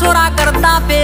छोरा करता पे